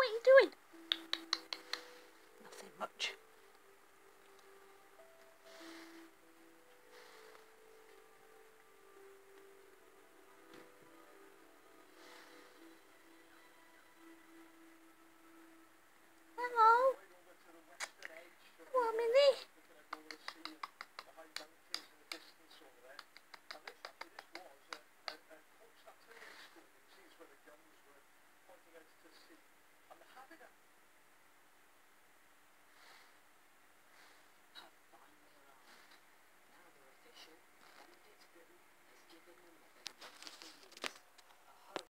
what are you doing? Nothing much.